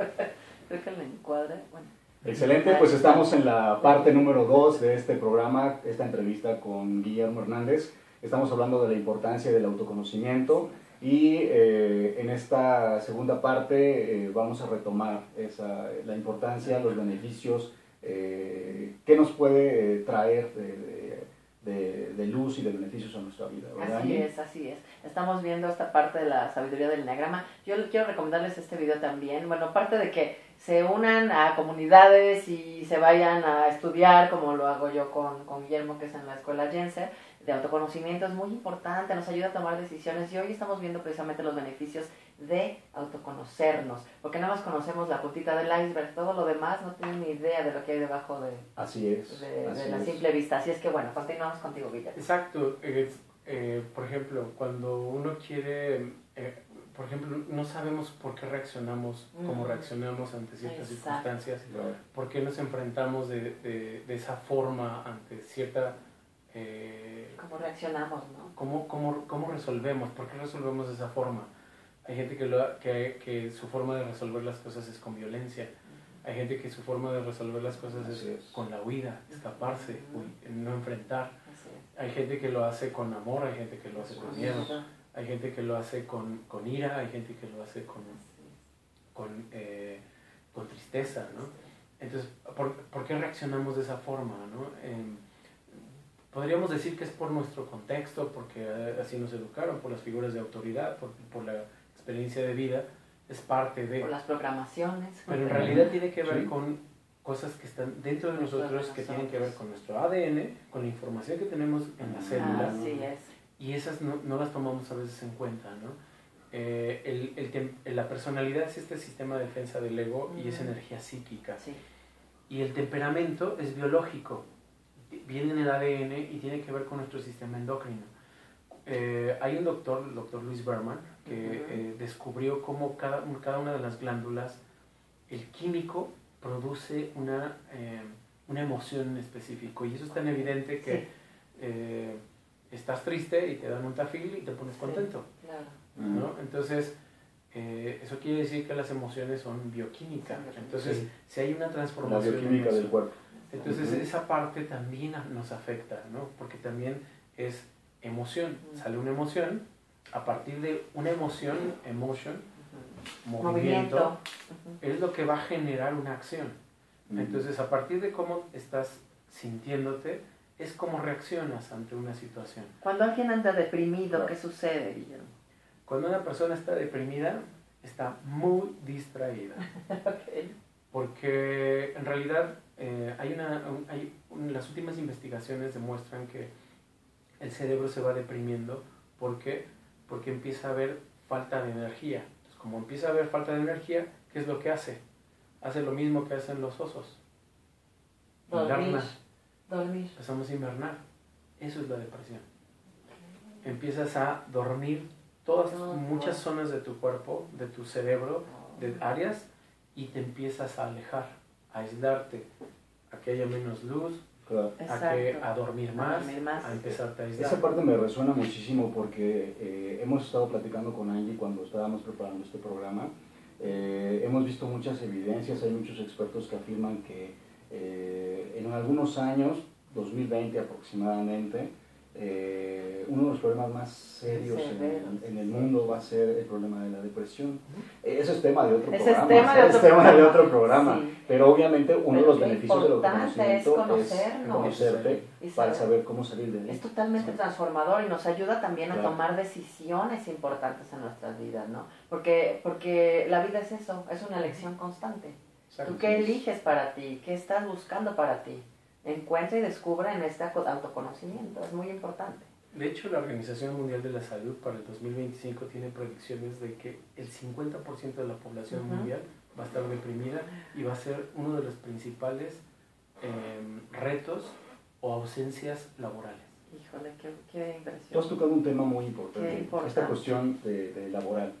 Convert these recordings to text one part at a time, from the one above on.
Creo que le encuadra. Bueno. Excelente, pues estamos en la parte número 2 de este programa, esta entrevista con Guillermo Hernández. Estamos hablando de la importancia del autoconocimiento y eh, en esta segunda parte eh, vamos a retomar esa, la importancia, los beneficios eh, que nos puede traer de, luz y de beneficios a nuestra vida. Así es, así es. Estamos viendo esta parte de la sabiduría del enneagrama. Yo quiero recomendarles este video también. Bueno, aparte de que se unan a comunidades y se vayan a estudiar, como lo hago yo con, con Guillermo, que es en la escuela Jensen, de autoconocimiento es muy importante, nos ayuda a tomar decisiones y hoy estamos viendo precisamente los beneficios de autoconocernos, porque nada más conocemos la puntita del iceberg, todo lo demás no tienen ni idea de lo que hay debajo de, así es, de, la simple vista. Así es que bueno, continuamos contigo, Guillermo. Exacto, eh, por ejemplo, cuando uno quiere... Eh, por ejemplo, no sabemos por qué reaccionamos como reaccionamos ante ciertas circunstancias, por qué nos enfrentamos de, de, de, esa forma ante cierta... Eh, ¿Cómo reaccionamos, no? ¿cómo, cómo, cómo resolvemos? ¿Por qué resolvemos de esa forma? Hay gente que, lo, que, que su forma de resolver las cosas es con violencia. Hay gente que su forma de resolver las cosas es, con la huida, escaparse, no enfrentar. Hay gente que lo hace con amor, hay gente que lo hace con miedo. Hay gente que lo hace con, con ira, hay gente que lo hace con, con, eh, con tristeza, ¿no? Entonces, ¿por, ¿por, qué reaccionamos de esa forma, no? Em, podríamos decir que es por nuestro contexto, porque así nos educaron, por las figuras de autoridad, por, por la experiencia de vida, es parte de... Por las programaciones. Pero en realidad tiene que ver con cosas que están dentro de nosotros, que tienen que ver con nuestro ADN, con la información que tenemos en las células. Así es y esas no, no, las tomamos a veces en cuenta, ¿no? Eh, el, el, la personalidad es este sistema de defensa del ego y es energía psíquica. Sí. Y el temperamento es biológico, viene en el ADN y tiene que ver con nuestro sistema endocrino. Eh, hay un doctor, el doctor Luis Berman, que eh, descubrió cómo cada, cada una de las glándulas, el químico produce una, una emoción en específico. Y eso es tan evidente que estás triste y te dan un tafil y te pones contento. ¿no? Entonces, eh, eso quiere decir que las emociones son bioquímicas. Entonces, si hay una transformación. La bioquímica del cuerpo. Entonces, esa parte también nos afecta, ¿no? Porque también es emoción. Sale una emoción, a partir de una emoción, emotion, movimiento, es lo que va a generar una acción. Entonces, a partir de cómo estás sintiéndote, es cómo reaccionas ante una situación. Cuando alguien anda deprimido, ¿qué sucede, Guillermo? Cuando una persona está deprimida, está muy distraída. Porque en realidad eh, hay una, hay, las últimas investigaciones demuestran que el cerebro se va deprimiendo porque, porque empieza a haber falta de energía. Entonces, como empieza a haber falta de energía, ¿qué es lo que hace? Hace lo mismo que hacen los osos. Dormir. Empezamos a invernar. Eso es la depresión. Empiezas a dormir todas, muchas zonas de tu cuerpo, de tu cerebro, de áreas, y te empiezas a alejar, a aislarte, a que haya menos luz, a, que, a, dormir más, a, empezarte a aislar. Esa parte me resuena muchísimo porque eh, hemos estado platicando con Angie cuando estábamos preparando este programa. Eh, hemos visto muchas evidencias, hay muchos expertos que afirman que eh, en algunos años, 2020 aproximadamente, eh, uno de los problemas más serios en, el mundo va a ser el problema de la depresión. Ese es tema de otro programa. Es tema de otro, programa. Pero obviamente uno de los beneficios del autoconocimiento es, conocerte para saber cómo salir de él. Es totalmente transformador y nos ayuda también a tomar decisiones importantes en nuestras vidas, ¿no? Porque, porque la vida es eso, es una elección constante. ¿Tú qué eliges para ti? ¿Qué estás buscando para ti? Encuentra y descubra en este autoconocimiento, es muy importante. De hecho, la Organización Mundial de la Salud para el 2025 tiene predicciones de que el 50% de la población mundial va a estar deprimida y va a ser uno de los principales em, retos o ausencias laborales. Híjole, qué, qué impresión. Tú has tocado un tema muy importante, esta cuestión de, de laboral.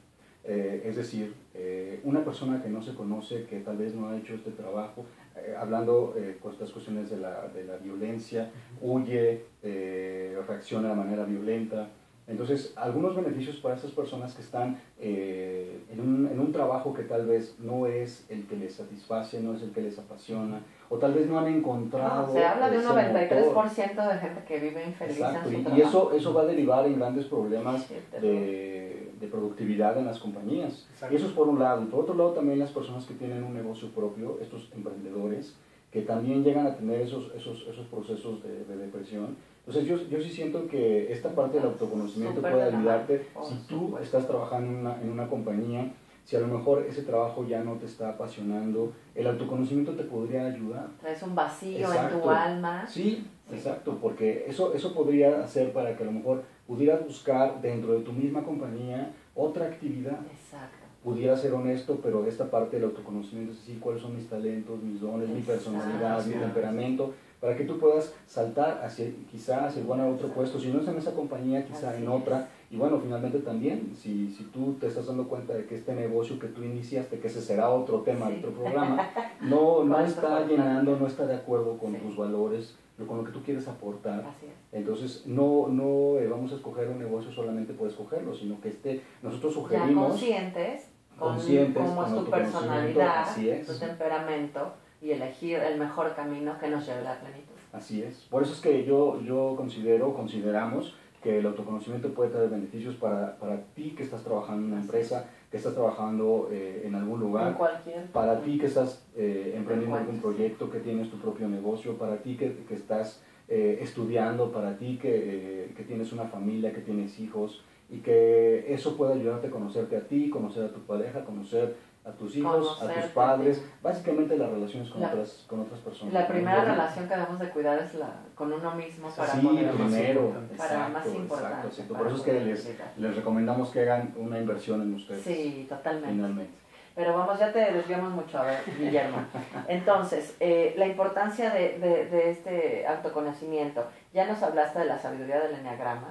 Eh, es decir, eh, una persona que no se conoce, que tal vez no ha hecho este trabajo, eh, hablando con estas cuestiones de la, de la violencia, huye, reacciona de manera violenta. Entonces, algunos beneficios para estas personas que están en un, en, un, trabajo que tal vez no es el que les satisface, no es el que les apasiona, o tal vez no han encontrado. se habla de un 93% de gente que vive infeliz Exacto, en su y, trabajo. y eso, eso va a derivar en grandes problemas de, de, productividad en las compañías. Y eso es por un lado. Y por otro lado, también las personas que tienen un negocio propio, estos emprendedores, que también llegan a tener esos, esos, esos procesos de, de depresión. Entonces yo, yo sí siento que esta parte del autoconocimiento puede ayudarte si tú estás trabajando en una, en una compañía si a lo mejor ese trabajo ya no te está apasionando, el autoconocimiento te podría ayudar. Traes un vacío en tu alma. Sí, exacto, porque eso, eso podría hacer para que a lo mejor pudieras buscar dentro de tu misma compañía otra actividad. Exacto. Pudiera ser honesto, pero esta parte del autoconocimiento es decir, cuáles son mis talentos, mis dones, mi personalidad, mi temperamento, para que tú puedas saltar hacia, quizá hacia a otro puesto, si no es en esa compañía, quizá en otra, y bueno, finalmente también, si, si tú te estás dando cuenta de que este negocio que tú iniciaste, que ese será otro tema, otro programa, no, no está llenando, no está de acuerdo con tus valores, con lo que tú quieres aportar. Entonces, no, no eh, vamos a escoger un negocio solamente por escogerlo, sino que este, nosotros sugerimos... Ya conscientes, con conscientes cómo es tu personalidad, tu temperamento, y elegir el mejor camino que nos lleve a la plenitud. Así es. Por eso es que yo, yo considero, consideramos que el autoconocimiento puede traer beneficios para, para ti que estás trabajando en una empresa, que estás trabajando eh, en algún lugar, en cualquier. para ti que estás eh, emprendiendo algún proyecto, que tienes tu propio negocio, para ti que, que estás eh, estudiando, para ti que, que, tienes una familia, que tienes hijos, y que eso puede ayudarte a conocerte a ti, conocer a tu pareja, conocer a tus hijos, a tus padres, básicamente las relaciones con, otras, con otras personas. La primera relación que debemos de cuidar es la con uno mismo para sí, poder primero, para más importante. Exacto, Por eso es que les, les, recomendamos que hagan una inversión en ustedes. Sí, totalmente. Finalmente. Pero vamos, ya te desviamos mucho, a ver, Guillermo. Entonces, eh, la importancia de, de, de, este autoconocimiento. Ya nos hablaste de la sabiduría del enneagrama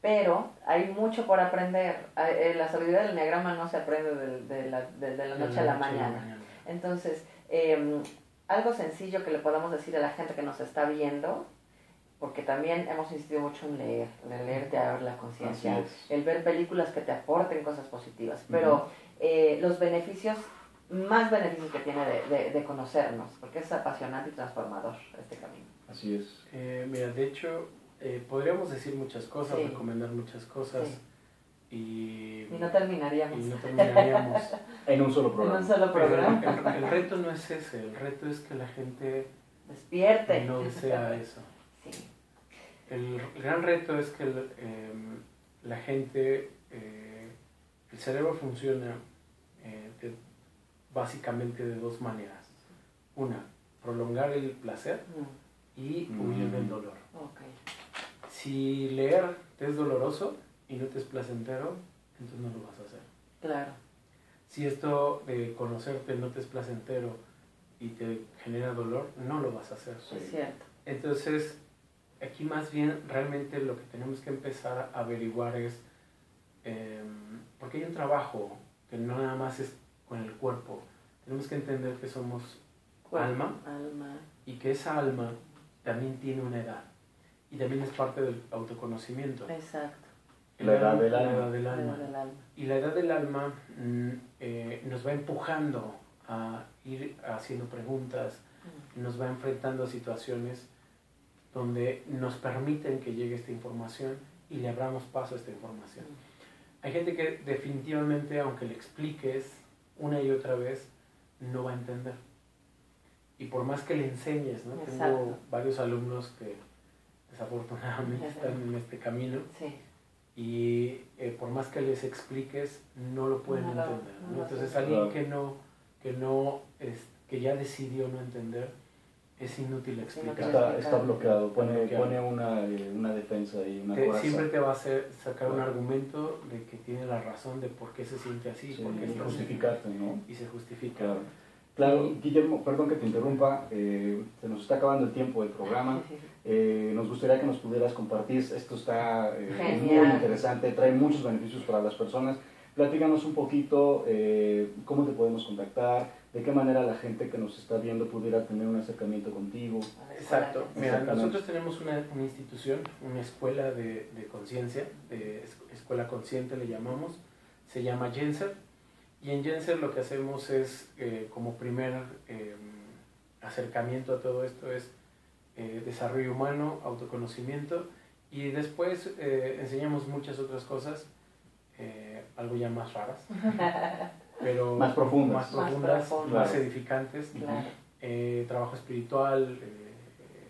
pero hay mucho por aprender. Eh, la sabiduría del enneagrama no se aprende de, la, de, la, noche a la mañana. Entonces, em, algo sencillo que le podamos decir a la gente que nos está viendo, porque también hemos insistido mucho en leer, en leer te abre la conciencia, el ver películas que te aporten cosas positivas, pero eh, los beneficios, más beneficios que tiene de, de, conocernos, porque es apasionante y transformador este camino. Así es. Eh, mira, de hecho, eh, podríamos decir muchas cosas, recomendar muchas cosas. Y, y, no terminaríamos. Y no terminaríamos. en un solo programa. En un solo programa. El, reto no es ese, el reto es que la gente despierte. No desea eso. El, gran reto es que em, la gente, eh, el cerebro funciona eh, básicamente de dos maneras. Una, prolongar el placer mm. y huir del dolor. Okay. Si leer te es doloroso y no te es placentero, entonces no lo vas a hacer. Claro. Si esto de conocerte no te es placentero y te genera dolor, no lo vas a hacer. Es cierto. Entonces, aquí más bien realmente lo que tenemos que empezar a averiguar es, em, porque hay un trabajo que no nada más es con el cuerpo, tenemos que entender que somos alma, alma y que esa alma también tiene una edad y también es parte del autoconocimiento. Exacto. La edad del alma. La edad del alma. Y la edad del alma mm, eh, nos va empujando a ir haciendo preguntas, mm. nos va enfrentando a situaciones donde nos permiten que llegue esta información y le abramos paso a esta información. Mm. Hay gente que definitivamente, aunque le expliques una y otra vez, no va a entender. Y por más que le enseñes, ¿no? Tengo varios alumnos que desafortunadamente están en este camino. Y eh, por más que les expliques, no lo pueden entender. Entonces alguien que no, que no, es, que ya decidió no entender, es inútil explicar. Está, bloqueado, pone, pone una, eh, una, defensa y una te, Siempre te va a hacer sacar un argumento de que tiene la razón de por qué se siente así. y justificarte, ¿no? Y se justifica. Claro, Guillermo, perdón que te interrumpa, eh, se nos está acabando el tiempo del programa. Eh, nos gustaría que nos pudieras compartir, esto está eh, muy interesante, trae muchos beneficios para las personas. Platícanos un poquito cómo te podemos contactar, de qué manera la gente que nos está viendo pudiera tener un acercamiento contigo. Exacto, mira, nosotros tenemos una, una institución, una escuela de, de conciencia, de escuela consciente le llamamos, se llama Jenser Y en Jenser lo que hacemos es, eh, como primer em, acercamiento a todo esto, es eh, desarrollo humano, autoconocimiento, y después eh, enseñamos muchas otras cosas, algo ya más raras, pero más profundas, más, profundas, más, edificantes, trabajo espiritual,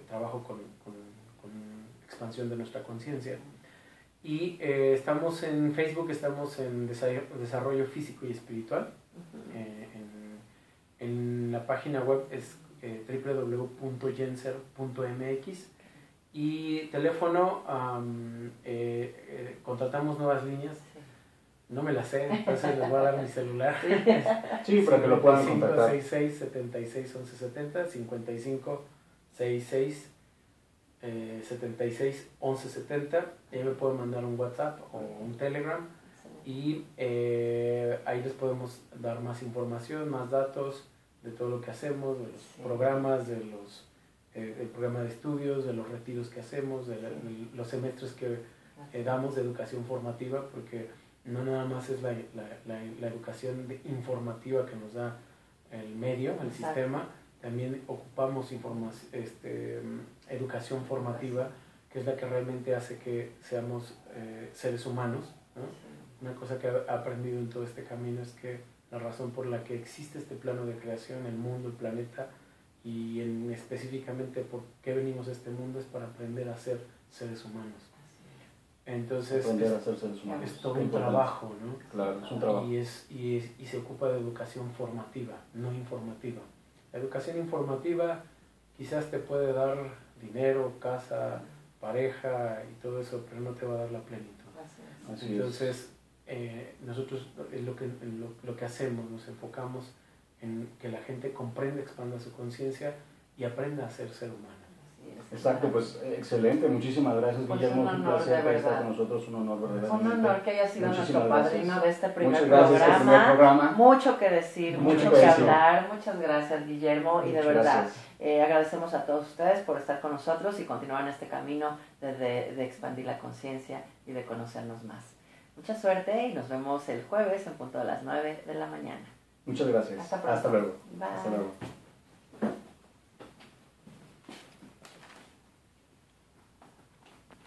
trabajo con, con, con, expansión de nuestra conciencia. Y eh, estamos en Facebook, estamos en desarrollo físico y espiritual. Eh, en, la página web es eh, y teléfono, contratamos nuevas líneas. No me las sé, entonces les voy a dar mi celular. Sí, para que lo puedan contactar. 66 76 11 70 55 66 eh, 76 11 70. Ahí me pueden mandar un WhatsApp o un Telegram y eh, ahí les podemos dar más información, más datos de todo lo que hacemos, de los programas, de los eh, del programa de estudios, de los retiros que hacemos, de, los semestres que eh, damos de educación formativa, porque no nada más es la, la, la, educación informativa que nos da el medio, el sistema, también ocupamos este, educación formativa, que es la que realmente hace que seamos eh, seres humanos. Una cosa que he aprendido en todo este camino es que la razón por la que existe este plano de creación, el mundo, el planeta, y en, específicamente por qué venimos a este mundo es para aprender a ser seres humanos. Entonces, aprender a ser seres humanos. es todo un trabajo, ¿no? Claro, es un trabajo. Y, es, y, es, y se ocupa de educación formativa, no informativa. La educación informativa quizás te puede dar dinero, casa, pareja y todo eso, pero no te va a dar la plenitud. Entonces, eh, nosotros lo que, lo, lo que hacemos, nos enfocamos en que la gente comprenda, expanda su conciencia y aprenda a ser ser humano. Exacto, pues excelente, muchísimas gracias pues Guillermo, un, honor, estar con nosotros, un honor verdaderamente. Un honor que haya sido nuestro padrino de este primer, programa. Mucho que decir, mucho, que, hablar, muchas gracias Guillermo y de verdad eh, agradecemos a todos ustedes por estar con nosotros y continuar en este camino de, de, expandir la conciencia y de conocernos más. Mucha suerte y nos vemos el jueves en punto de las 9 de la mañana. Muchas gracias. Hasta, luego. Hasta luego.